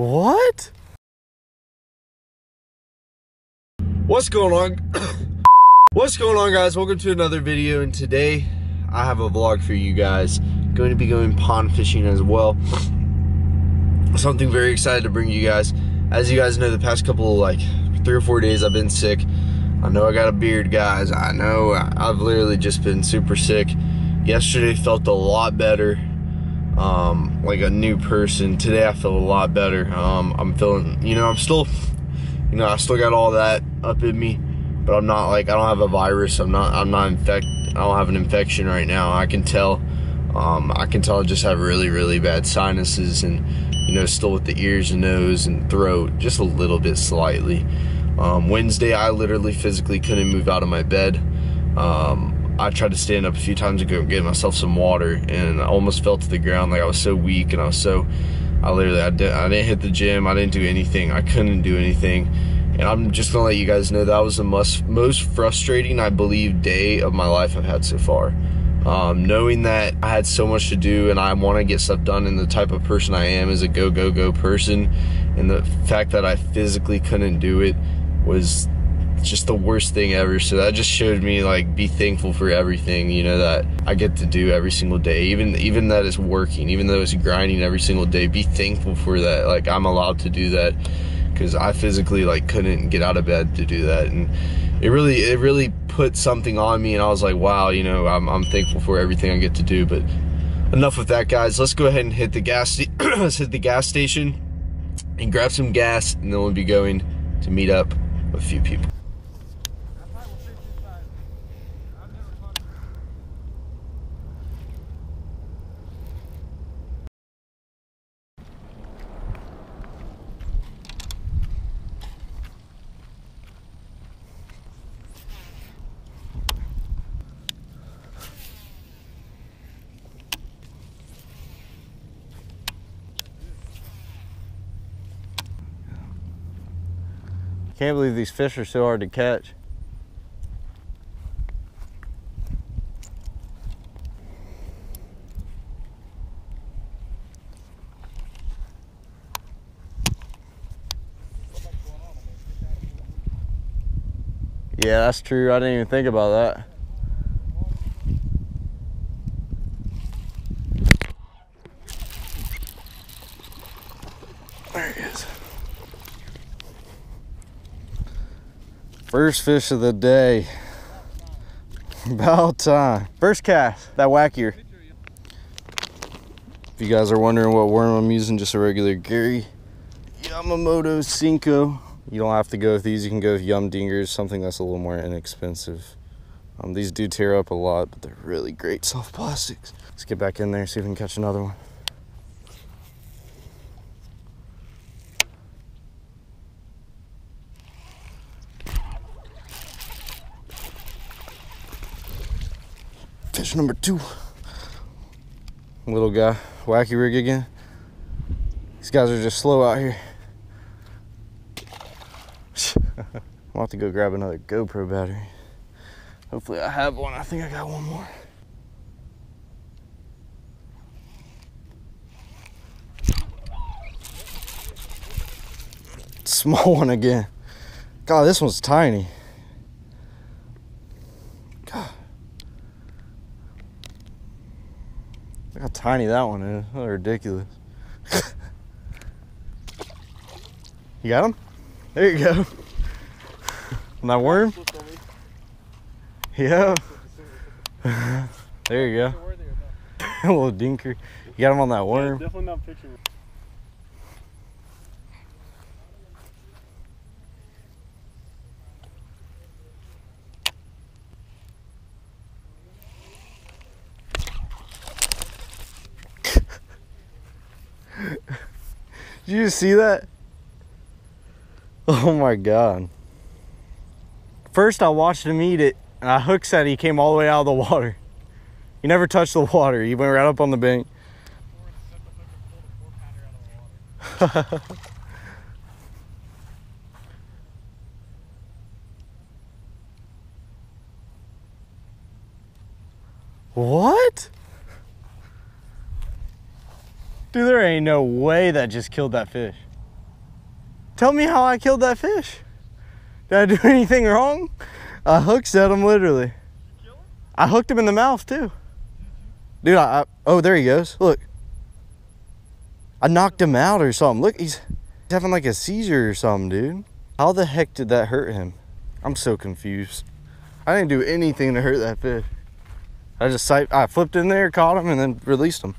What? What's going on? What's going on guys? Welcome to another video and today I have a vlog for you guys. Going to be going pond fishing as well. Something very excited to bring you guys. As you guys know, the past couple like three or four days I've been sick. I know I got a beard guys. I know I've literally just been super sick. Yesterday felt a lot better um, like a new person. Today I feel a lot better. Um, I'm feeling, you know, I'm still, you know, I still got all that up in me, but I'm not like I don't have a virus. I'm not. I'm not infect. I don't have an infection right now. I can tell. Um, I can tell I just have really, really bad sinuses and, you know, still with the ears and nose and throat, just a little bit slightly. Um, Wednesday, I literally physically couldn't move out of my bed. Um, I tried to stand up a few times and go get myself some water, and I almost fell to the ground. Like I was so weak, and I was so, I literally, I, did, I didn't hit the gym. I didn't do anything. I couldn't do anything. And I'm just gonna let you guys know that was the most, most frustrating, I believe, day of my life I've had so far. Um, knowing that I had so much to do and I want to get stuff done, and the type of person I am is a go, go, go person, and the fact that I physically couldn't do it was just the worst thing ever. So that just showed me like be thankful for everything, you know, that I get to do every single day. Even even that is working, even though it's grinding every single day, be thankful for that. Like I'm allowed to do that because I physically like couldn't get out of bed to do that. And it really it really put something on me and I was like, wow, you know, I'm I'm thankful for everything I get to do. But enough with that guys. Let's go ahead and hit the gas let's hit the gas station and grab some gas and then we'll be going to meet up with a few people. Can't believe these fish are so hard to catch. Yeah, that's true. I didn't even think about that. There he is. First fish of the day. About time. First cast, that wacky rig. If you guys are wondering what worm I'm using, just a regular Gary Yamamoto Senko. You don't have to go with these, you can go with Yum Dingers, something that's a little more inexpensive. Um, these do tear up a lot, but they're really great soft plastics. Let's get back in there, see if we can catch another one. Fish number two. Little guy, wacky rig again. These guys are just slow out here. I'll have to go grab another GoPro battery. Hopefully I have one. I think I got one more. Small one again. God, this one's tiny. Look how tiny that one is. Oh, ridiculous. you got him? There you go. that worm? Yeah. there you go. a little dinker. You got him on that worm? Did you see that? Oh my god. First I watched him eat it and I hooked set he came all the way out of the water. He never touched the water. He went right up on the bank. what? Dude, there ain't no way that just killed that fish. Tell me how I killed that fish. Did I do anything wrong? I hooked at him literally. I hooked him in the mouth too. Dude, I, I, oh there he goes. Look. I knocked him out or something. Look, he's, he's having like a seizure or something, dude. How the heck did that hurt him? I'm so confused. I didn't do anything to hurt that fish. I just I flipped in there, caught him, and then released him.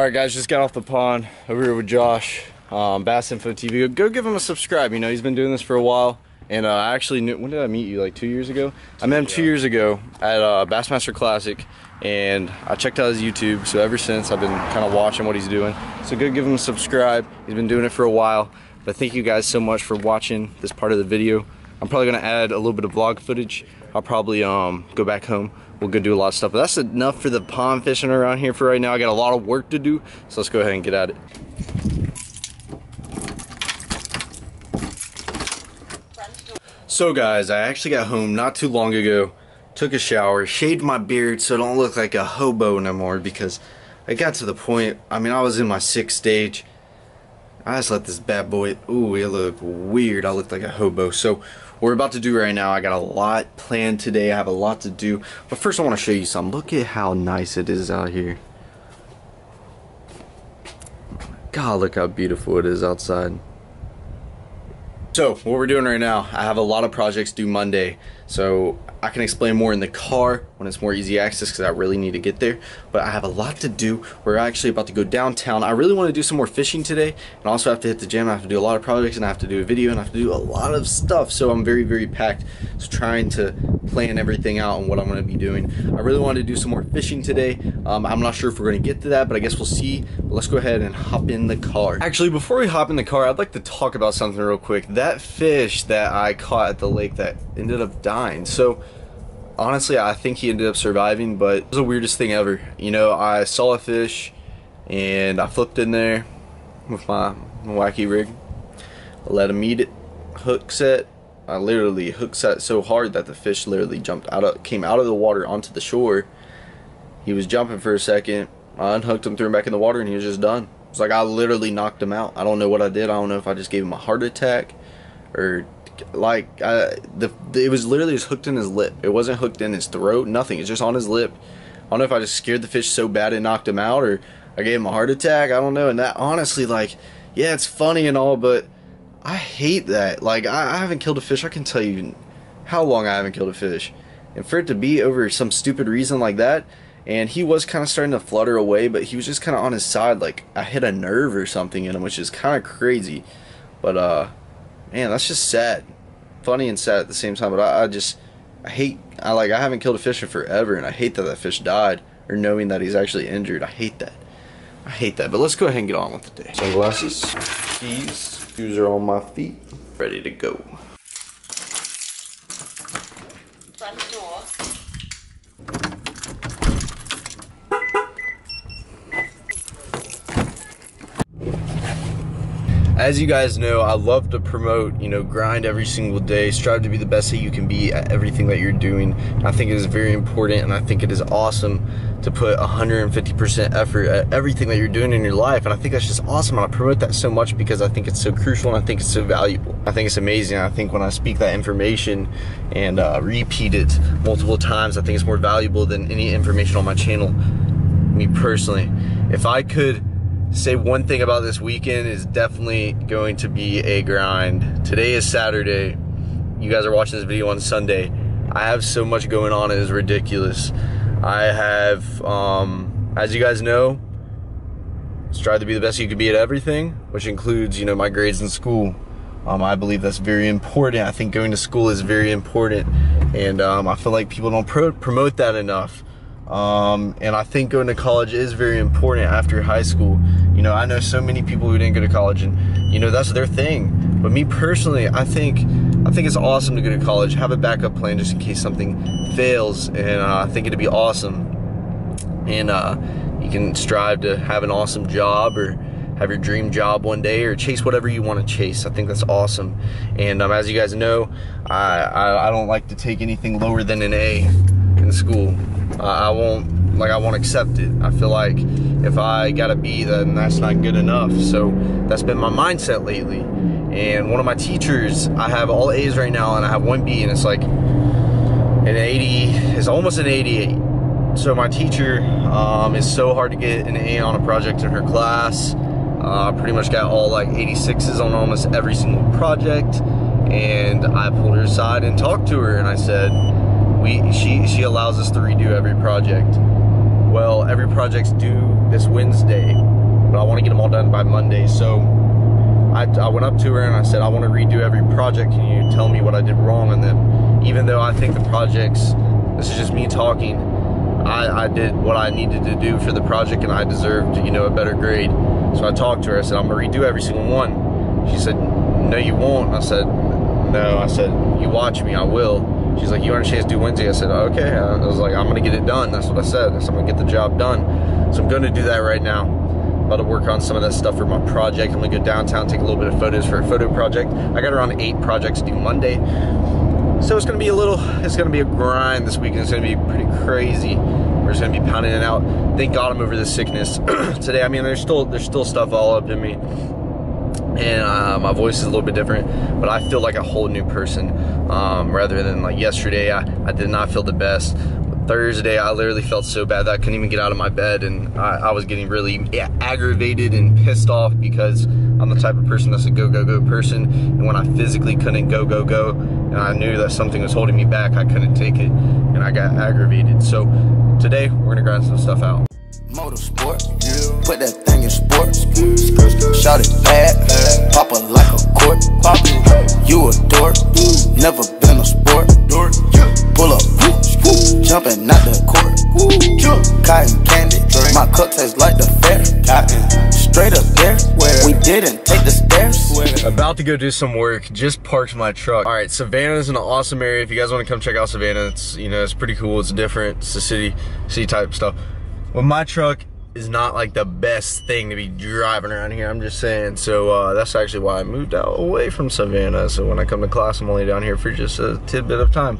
All right, guys, just got off the pond over here with Josh, um, Bass Info TV. Go give him a subscribe. You know, he's been doing this for a while. And uh, I actually knew, when did I meet you? Like two years ago? I met him two years ago at uh, Bassmaster Classic. And I checked out his YouTube. So ever since, I've been kind of watching what he's doing. So go give him a subscribe. He's been doing it for a while. But thank you guys so much for watching this part of the video. I'm probably gonna add a little bit of vlog footage. I'll probably um, go back home. We'll go do a lot of stuff. But that's enough for the pond fishing around here for right now. I got a lot of work to do. So let's go ahead and get at it. So guys, I actually got home not too long ago, took a shower, shaved my beard so I don't look like a hobo no more because I got to the point, I mean I was in my sixth stage, I just let this bad boy, ooh it looked weird, I looked like a hobo. So we're about to do right now, I got a lot planned today, I have a lot to do, but first I want to show you something, look at how nice it is out here. God, look how beautiful it is outside. So what we're doing right now, I have a lot of projects due Monday. So I can explain more in the car when it's more easy access because I really need to get there. But I have a lot to do. We're actually about to go downtown. I really want to do some more fishing today and also have to hit the gym. I have to do a lot of projects and I have to do a video and I have to do a lot of stuff. So I'm very, very packed. So trying to plan everything out and what I'm going to be doing. I really want to do some more fishing today. Um, I'm not sure if we're going to get to that, but I guess we'll see. Let's go ahead and hop in the car. Actually, before we hop in the car, I'd like to talk about something real quick. That fish that I caught at the lake that ended up dying. So honestly, I think he ended up surviving, but it was the weirdest thing ever. You know, I saw a fish and I flipped in there with my wacky rig. Let him eat it, hook set. I literally hook set so hard that the fish literally jumped out of, came out of the water onto the shore. He was jumping for a second. I unhooked him, threw him back in the water, and he was just done. It's like I literally knocked him out. I don't know what I did. I don't know if I just gave him a heart attack or like uh, the, the, it was literally just hooked in his lip. It wasn't hooked in his throat. Nothing. It's just on his lip. I don't know if I just scared the fish so bad it knocked him out, or I gave him a heart attack. I don't know. And that honestly, like, yeah, it's funny and all, but I hate that. Like, I, I haven't killed a fish. I can tell you how long I haven't killed a fish, and for it to be over some stupid reason like that. And he was kind of starting to flutter away, but he was just kind of on his side, like I hit a nerve or something in him, which is kind of crazy. But uh, man, that's just sad. Funny and sad at the same time, but I, I just, I hate, I like, I haven't killed a fish in forever, and I hate that that fish died, or knowing that he's actually injured. I hate that. I hate that, but let's go ahead and get on with the day. Sunglasses, keys, shoes are on my feet, ready to go. As you guys know, I love to promote, you know, grind every single day, strive to be the best that you can be at everything that you're doing. I think it is very important and I think it is awesome to put 150% effort at everything that you're doing in your life. And I think that's just awesome. And I promote that so much because I think it's so crucial and I think it's so valuable. I think it's amazing. I think when I speak that information and uh, repeat it multiple times, I think it's more valuable than any information on my channel. Me personally, if I could say one thing about this weekend is definitely going to be a grind. Today is Saturday. You guys are watching this video on Sunday. I have so much going on, it is ridiculous. I have, um, as you guys know, strive to be the best you can be at everything, which includes, you know, my grades in school. Um, I believe that's very important. I think going to school is very important, and um, I feel like people don't pro promote that enough. Um, and I think going to college is very important after high school. You know, I know so many people who didn't go to college, and you know that's their thing. But me personally, I think I think it's awesome to go to college, have a backup plan just in case something fails, and uh, I think it'd be awesome. And uh, you can strive to have an awesome job or have your dream job one day or chase whatever you want to chase. I think that's awesome. And um, as you guys know, I, I, I don't like to take anything lower than an A in school. Uh, I won't like I won't accept it. I feel like if I got a B, then that's not good enough. So that's been my mindset lately. And one of my teachers, I have all A's right now, and I have one B, and it's like an 80, it's almost an 88. So my teacher um, is so hard to get an A on a project in her class. Uh, pretty much got all like 86s on almost every single project. And I pulled her aside and talked to her, and I said, "We she she allows us to redo every project. Well, every project's due this Wednesday, but I want to get them all done by Monday. So I, I went up to her and I said, I want to redo every project. Can you tell me what I did wrong on them? Even though I think the projects, this is just me talking, I, I did what I needed to do for the project and I deserved, you know, a better grade. So I talked to her. I said, I'm going to redo every single one. She said, no, you won't. I said, no. I said, you watch me, I will. She's like, you want chance to do Wednesday? I said, okay. I was like, I'm to get it done. That's what I said. I said, I'm to get the job done. So I'm to do that right now i about to work on some of that stuff for my project. I'm gonna go downtown, take a little bit of photos for a photo project. I got around eight projects due Monday. So it's gonna be a little, it's gonna be a grind this week. It's gonna be pretty crazy. We're just gonna be pounding it out. Thank God I'm over this sickness today. I mean, there's still there's still stuff all up in me, and uh, my voice is a little bit different, but I feel like a whole new person. Um, rather than like yesterday, I, I did not feel the best. Thursday, I literally felt so bad that I couldn't even get out of my bed, and I, I, was getting really aggravated and pissed off because I'm the type of person that's a go, go, go person. And when I physically couldn't go, go, go, and I knew that something was holding me back, I couldn't take it, and I got aggravated. So today, we're gonna grind some stuff out. Motorsport, yeah. put that in sports. Shout it bad, pop it like a court. You a dork, never been a sport. Pull up, jumping out the court. Cotton candy, my cup tastes like the fair. Straight up there, we didn't take the stairs. About to go do some work, just parked my truck. All right, Savannah is an awesome area. If you guys want to come check out Savannah, it's you know it's pretty cool. It's different. It's a city, city type stuff. Well, my truck is not like the best thing to be driving around here. I'm just saying. So uh, that's actually why I moved out away from Savannah. So when I come to class, I'm only down here for just a tidbit of time.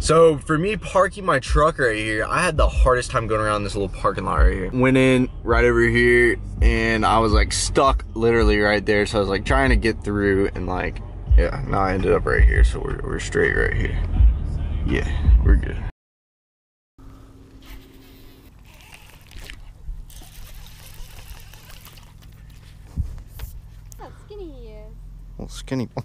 So for me parking my truck right here, I had the hardest time going around this little parking lot right here. Went in right over here and I was like stuck literally right there. So I was like trying to get through and like, yeah, now I ended up right here. So we're, we're straight right here. Yeah, we're good. How skinny he is. Little skinny.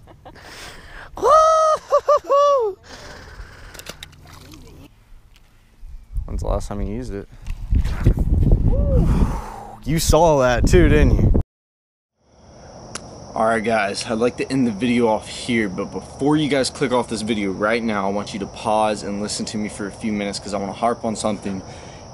When's the last time you used it? You saw that too, didn't you? Alright guys, I'd like to end the video off here, but before you guys click off this video right now, I want you to pause and listen to me for a few minutes because I want to harp on something,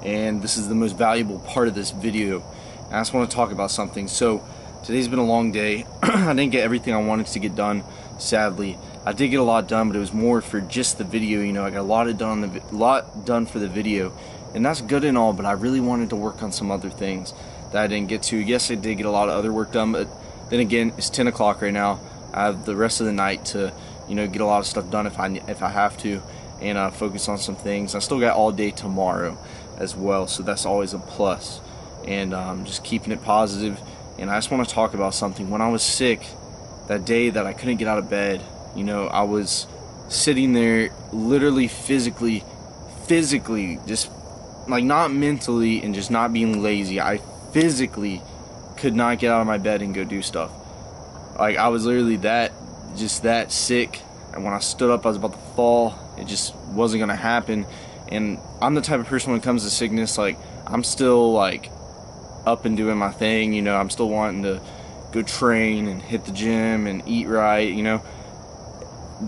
and this is the most valuable part of this video. And I just want to talk about something. So, today's been a long day. I didn't get everything I wanted to get done, sadly. I did get a lot done, but it was more for just the video. You know, I got a lot of done, the lot done for the video, and that's good and all. But I really wanted to work on some other things that I didn't get to. Yes, I did get a lot of other work done, but then again, it's 10 o'clock right now. I have the rest of the night to, you know, get a lot of stuff done if I if I have to, and uh, focus on some things. I still got all day tomorrow as well, so that's always a plus. And um, just keeping it positive. And I just want to talk about something. When I was sick, that day that I couldn't get out of bed you know, I was sitting there literally physically, physically, just like not mentally and just not being lazy. I physically could not get out of my bed and go do stuff. Like I was literally that, just that sick. And when I stood up, I was about to fall. It just wasn't gonna happen. And I'm the type of person when it comes to sickness, like I'm still like up and doing my thing. You know, I'm still wanting to go train and hit the gym and eat right. You know,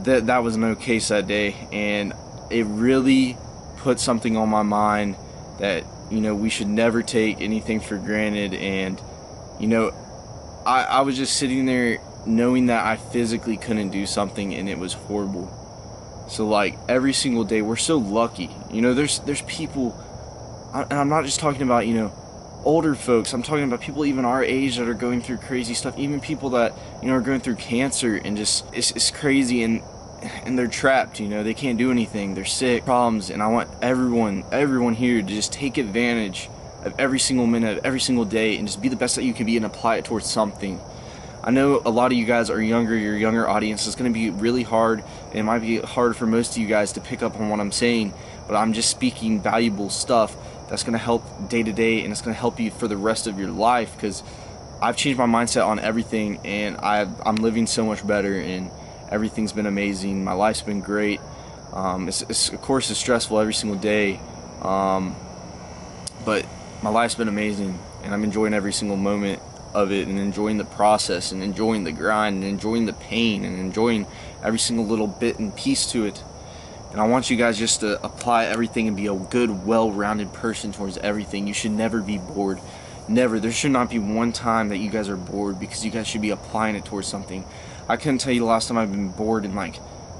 that that was no case that day, and it really put something on my mind that you know we should never take anything for granted. And you know, I I was just sitting there knowing that I physically couldn't do something, and it was horrible. So like every single day, we're so lucky. You know, there's there's people, and I'm not just talking about you know older folks. I'm talking about people even our age that are going through crazy stuff. Even people that you know are going through cancer and just it's, it's crazy. And and they're trapped, you know, they can't do anything, they're sick, problems, and I want everyone, everyone here to just take advantage of every single minute of every single day and just be the best that you can be and apply it towards something. I know a lot of you guys are younger, your younger audience is going to be really hard. And it might be hard for most of you guys to pick up on what I'm saying, but I'm just speaking valuable stuff that's going to help day to day and it's going to help you for the rest of your life because I've changed my mindset on everything and i am living so much better and everything's been amazing. My life's been great. Um, it's, it's, of course, it's stressful every single day, um, but my life's been amazing and I'm enjoying every single moment of it and enjoying the process and enjoying the grind and enjoying the pain and enjoying every single little bit and piece to it. And I want you guys just to apply everything and be a good, well-rounded person towards everything. You should never be bored. Never. There should not be one time that you guys are bored because you guys should be applying it towards something. I couldn't tell you the last time I've been bored in like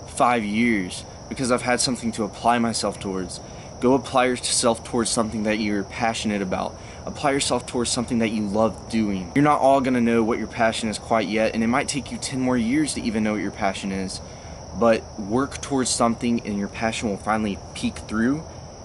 five years because I've had something to apply myself towards. Go apply yourself towards something that you're passionate about. Apply yourself towards something that you love doing. You're not all to know what your passion is quite yet, and it might take you 10 more years to even know what your passion is but work towards something and your passion will finally peek through.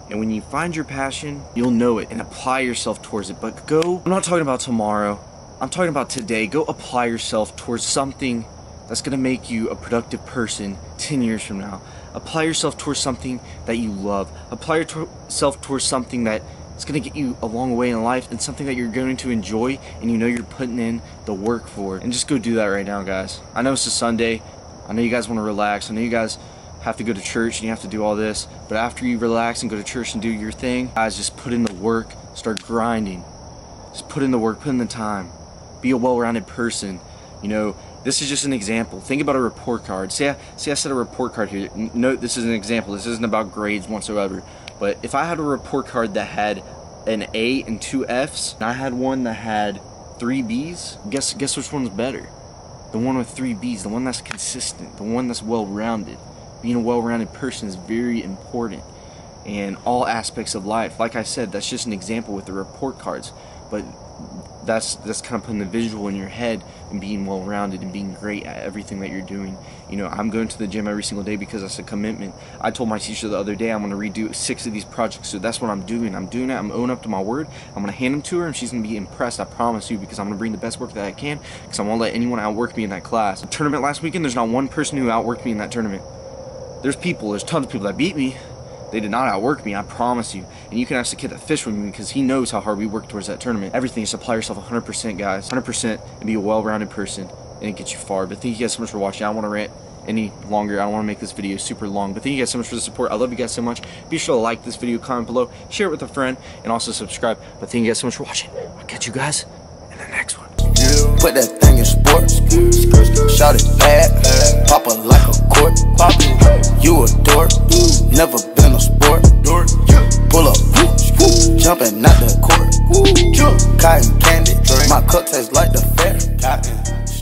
And when you find your passion you'll know it and apply yourself towards it. But go i'm not talking about tomorrow. I'm talking about today. Go apply yourself towards something that's going to make you a productive person 10 years from now. Apply yourself towards something that you love. Apply yourself towards something that it's going to get you a long way in life and something that you're going to enjoy and you know you're putting in the work for. And just go do that right now guys. I know it's a sunday I know you guys want to relax. I know you guys have to go to church and you have to do all this. But after you relax and go to church and do your thing, guys, just put in the work. Start grinding. Just put in the work. Put in the time. Be a well-rounded person. You know, this is just an example. Think about a report card. See, I, see, I said a report card here. Note, this is an example. This isn't about grades whatsoever. But if I had a report card that had an A and two Fs, and I had one that had three Bs, guess guess which one's better? The one with three B's, the one that's consistent, the one that's well rounded. Being a well rounded person is very important in all aspects of life. Like I said, that's just an example with the report cards, but that's that's kind of putting the visual in your head and being well rounded and being great at everything that you're doing. You know, I'm going to the gym every single day because that's a commitment. I told my teacher the other day I'm going to redo six of these projects, so that's what I'm doing. I'm doing it. I'm owning up to my word. I'm going to hand them to her, and she's going to be impressed. I promise you, because I'm going to bring the best work that I can. Because I won't let anyone outwork me in that class. The tournament last weekend, there's not one person who outworked me in that tournament. There's people. There's tons of people that beat me. They did not outwork me, I promise you. And you can ask the kid that fished with me because he knows how hard we work towards that tournament. Everything is apply yourself 100%, guys. 100% and be a well-rounded person and it gets you far. But thank you guys so much for watching. I don't want to rant any longer. I don't want to make this video super long. But thank you guys so much for the support. I love you guys so much. Be sure to like this video, comment below, share it with a friend, and also subscribe. But thank you guys so much for watching. I'll catch you guys in the next one. Put that thing in sports. Shout it bad. Pop like a court. You a dork. Never a sport. Pull up. Jumping out the court. Cotton candy. My cup tastes like the fair.